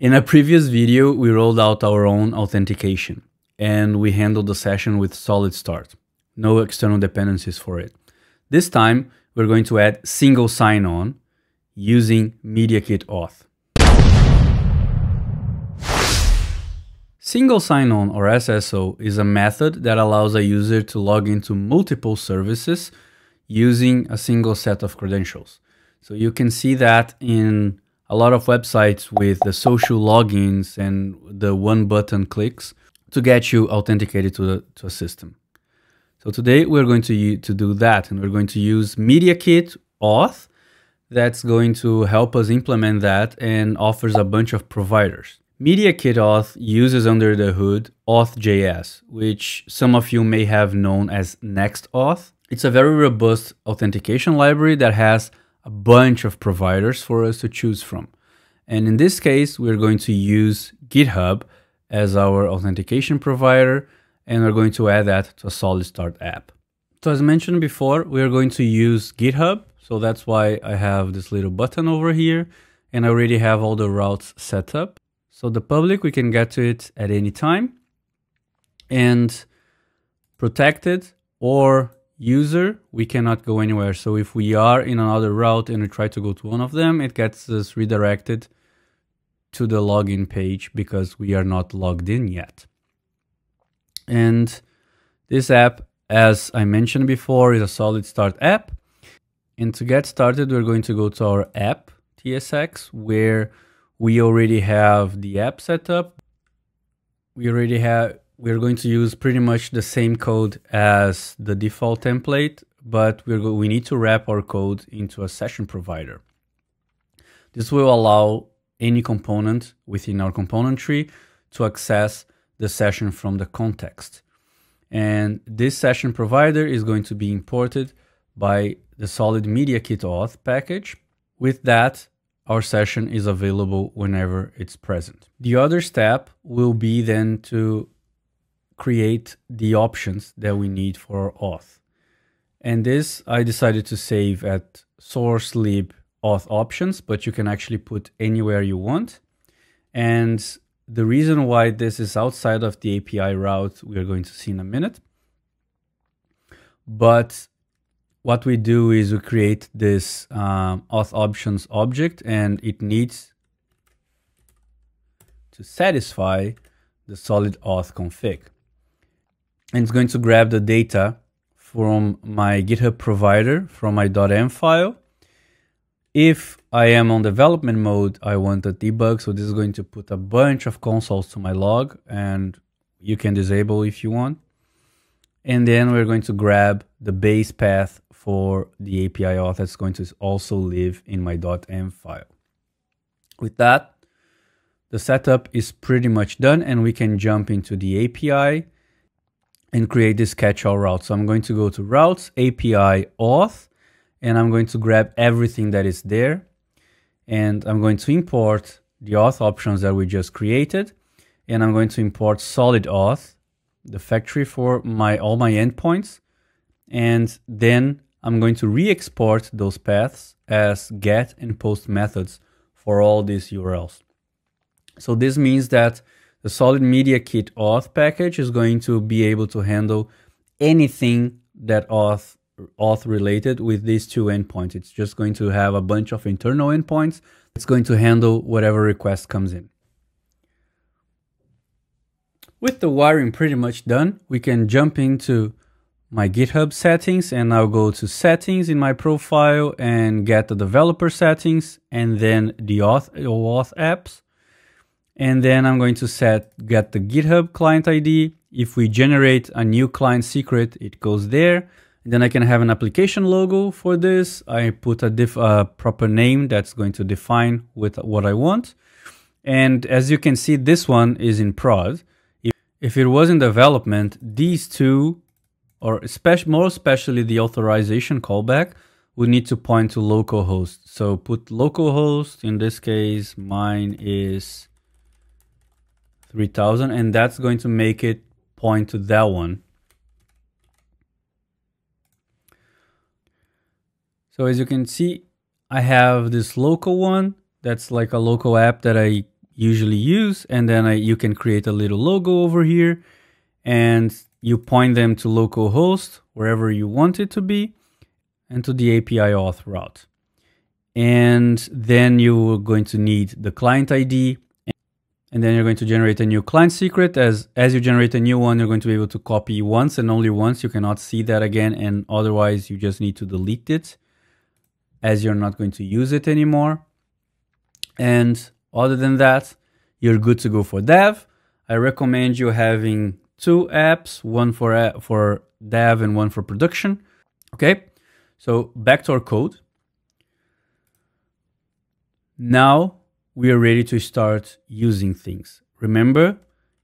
In a previous video, we rolled out our own authentication and we handled the session with solid start. No external dependencies for it. This time, we're going to add single sign-on using MediaKit Auth. Single sign-on or SSO is a method that allows a user to log into multiple services using a single set of credentials. So you can see that in a lot of websites with the social logins and the one button clicks to get you authenticated to, the, to a system. So today we're going to, to do that and we're going to use MediaKit Auth that's going to help us implement that and offers a bunch of providers. MediaKit Auth uses under the hood Auth.js, which some of you may have known as NextAuth. It's a very robust authentication library that has a bunch of providers for us to choose from. And in this case, we're going to use GitHub as our authentication provider and we're going to add that to a solid start app. So as mentioned before, we are going to use GitHub. So that's why I have this little button over here and I already have all the routes set up. So the public, we can get to it at any time and protected or user, we cannot go anywhere. So if we are in another route and we try to go to one of them, it gets us redirected to the login page because we are not logged in yet. And this app, as I mentioned before, is a solid start app. And to get started, we're going to go to our app TSX where we already have the app set up. We already have, we're going to use pretty much the same code as the default template, but we're we need to wrap our code into a session provider. This will allow any component within our component tree to access the session from the context. And this session provider is going to be imported by the solid media kit auth package. With that, our session is available whenever it's present. The other step will be then to create the options that we need for auth. And this I decided to save at source lib auth options, but you can actually put anywhere you want. And the reason why this is outside of the API route, we are going to see in a minute. But what we do is we create this um, auth options object and it needs to satisfy the solid auth config. And it's going to grab the data from my GitHub provider, from my .env file, if I am on development mode, I want a debug. So this is going to put a bunch of consoles to my log and you can disable if you want. And then we're going to grab the base path for the API auth that's going to also live in my .env file. With that, the setup is pretty much done and we can jump into the API and create this catch-all route. So I'm going to go to routes, API auth, and I'm going to grab everything that is there and I'm going to import the auth options that we just created and I'm going to import solid auth the factory for my all my endpoints and then I'm going to re-export those paths as get and post methods for all these URLs. So this means that the solid Media Kit auth package is going to be able to handle anything that auth auth related with these two endpoints. It's just going to have a bunch of internal endpoints. It's going to handle whatever request comes in. With the wiring pretty much done, we can jump into my GitHub settings and I'll go to settings in my profile and get the developer settings and then the auth, auth apps. And then I'm going to set get the GitHub client ID. If we generate a new client secret, it goes there. Then I can have an application logo for this. I put a diff, proper name that's going to define with what I want. And as you can see, this one is in prod. If, if it was in development, these two, or especially, more especially the authorization callback, would need to point to localhost. So put localhost, in this case, mine is 3000, and that's going to make it point to that one. So as you can see, I have this local one that's like a local app that I usually use. And then I, you can create a little logo over here and you point them to localhost, wherever you want it to be, and to the API auth route. And then you're going to need the client ID, and then you're going to generate a new client secret. As, as you generate a new one, you're going to be able to copy once and only once. You cannot see that again, and otherwise you just need to delete it as you're not going to use it anymore. And other than that, you're good to go for dev. I recommend you having two apps, one for, uh, for dev and one for production. Okay, so back to our code. Now we are ready to start using things. Remember,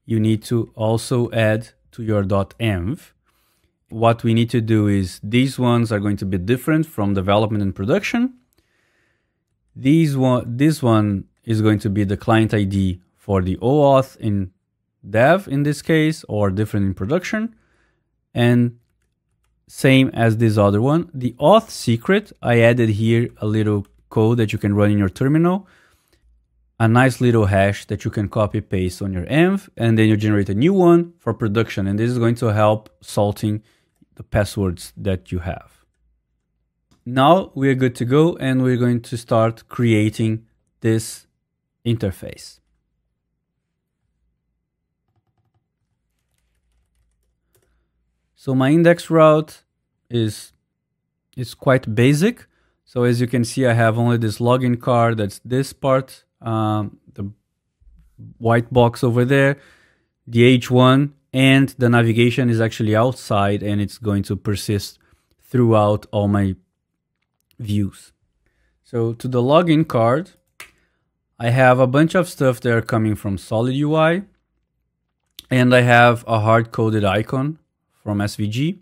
you need to also add to your .env. What we need to do is these ones are going to be different from development and production. These one, this one is going to be the client ID for the OAuth in dev in this case, or different in production. And same as this other one. The auth secret, I added here a little code that you can run in your terminal, a nice little hash that you can copy paste on your env, and then you generate a new one for production. And this is going to help salting the passwords that you have. Now we're good to go and we're going to start creating this interface. So my index route is, is quite basic. So as you can see, I have only this login card, that's this part, um, the white box over there, the H1, and the navigation is actually outside and it's going to persist throughout all my views. So to the login card, I have a bunch of stuff that are coming from Solid UI, and I have a hard-coded icon from SVG.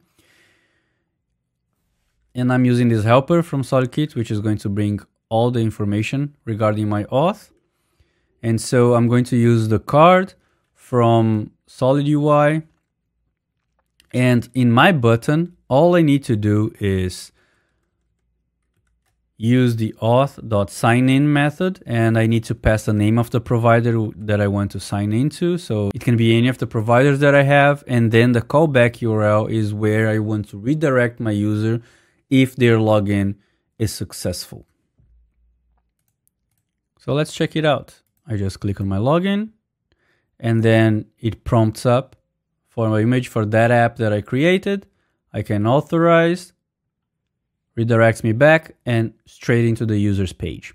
And I'm using this helper from SolidKit, which is going to bring all the information regarding my auth. And so I'm going to use the card from Solid UI. And in my button, all I need to do is use the auth.signin method and I need to pass the name of the provider that I want to sign into. So it can be any of the providers that I have. And then the callback URL is where I want to redirect my user if their login is successful. So let's check it out. I just click on my login and then it prompts up for my image for that app that I created. I can authorize redirects me back and straight into the user's page.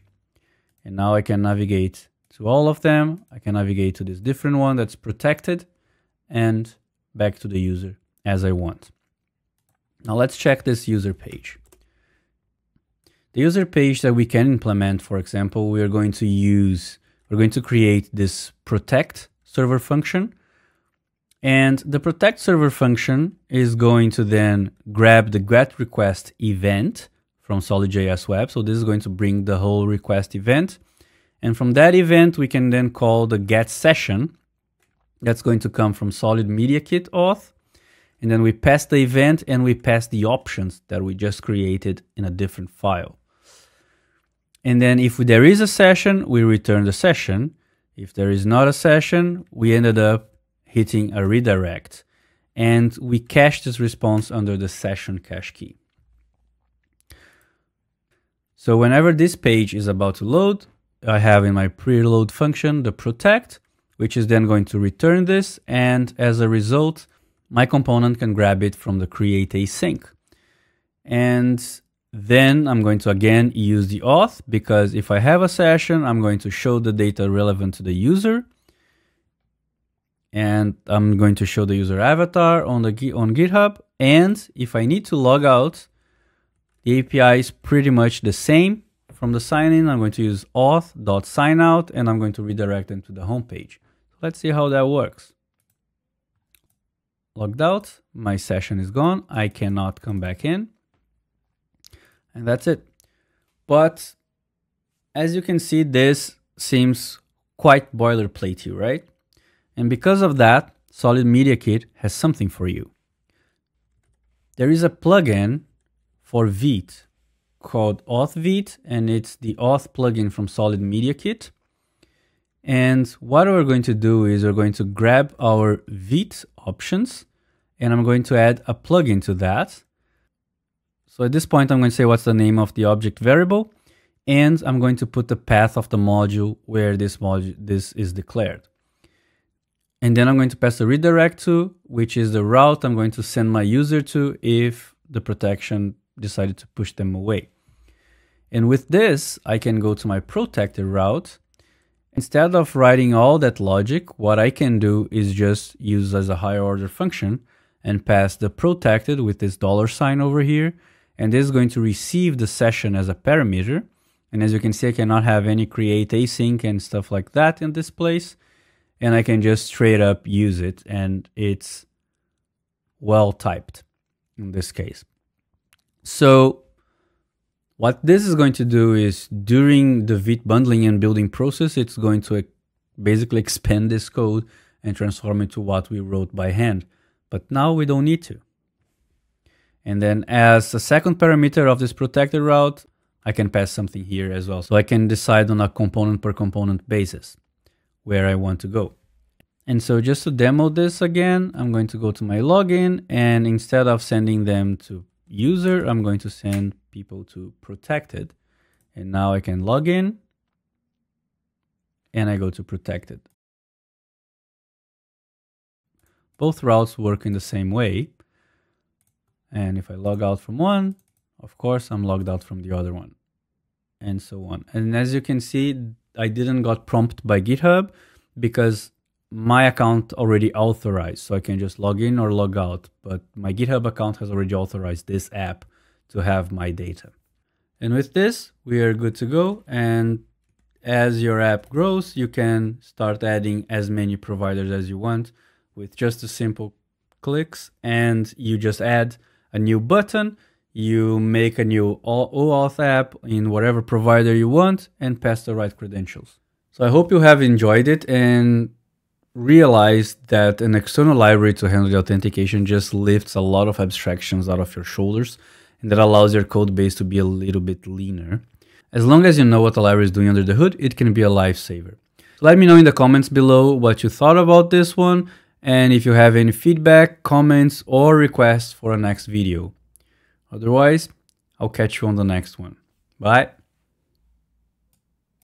And now I can navigate to all of them. I can navigate to this different one that's protected and back to the user as I want. Now let's check this user page. The user page that we can implement, for example, we are going to use, we're going to create this protect server function and the protect server function is going to then grab the get request event from SolidJS Web. So this is going to bring the whole request event. And from that event, we can then call the get session. That's going to come from Solid Media Kit auth. And then we pass the event and we pass the options that we just created in a different file. And then if there is a session, we return the session. If there is not a session, we ended up hitting a redirect. And we cache this response under the session cache key. So whenever this page is about to load, I have in my preload function the protect, which is then going to return this. And as a result, my component can grab it from the create async. And then I'm going to again use the auth because if I have a session, I'm going to show the data relevant to the user and I'm going to show the user avatar on the on GitHub. And if I need to log out, the API is pretty much the same. From the sign in, I'm going to use auth.signout and I'm going to redirect them to the home page. Let's see how that works. Logged out, my session is gone. I cannot come back in. And that's it. But as you can see, this seems quite boilerplatey, right? And because of that, Solid Media Kit has something for you. There is a plugin for Vite called AuthVite, and it's the Auth plugin from Solid Media Kit. And what we're going to do is we're going to grab our Vite options and I'm going to add a plugin to that. So at this point, I'm going to say what's the name of the object variable, and I'm going to put the path of the module where this module this is declared. And then I'm going to pass the redirect to, which is the route I'm going to send my user to if the protection decided to push them away. And with this, I can go to my protected route. Instead of writing all that logic, what I can do is just use as a higher order function and pass the protected with this dollar sign over here. And this is going to receive the session as a parameter. And as you can see, I cannot have any create async and stuff like that in this place. And I can just straight up use it and it's well typed in this case. So what this is going to do is during the Vite bundling and building process, it's going to basically expand this code and transform it to what we wrote by hand. But now we don't need to. And then as a second parameter of this protected route, I can pass something here as well. So I can decide on a component per component basis where I want to go. And so just to demo this again, I'm going to go to my login and instead of sending them to user, I'm going to send people to protected. And now I can log in and I go to protected. Both routes work in the same way. And if I log out from one, of course, I'm logged out from the other one and so on. And as you can see, I didn't got prompted by GitHub because my account already authorized. So I can just log in or log out, but my GitHub account has already authorized this app to have my data. And with this, we are good to go. And as your app grows, you can start adding as many providers as you want with just a simple clicks and you just add a new button, you make a new OAuth app in whatever provider you want and pass the right credentials. So I hope you have enjoyed it and realized that an external library to handle the authentication just lifts a lot of abstractions out of your shoulders and that allows your code base to be a little bit leaner. As long as you know what the library is doing under the hood, it can be a lifesaver. Let me know in the comments below what you thought about this one and if you have any feedback, comments, or requests for a next video. Otherwise, I'll catch you on the next one. Bye.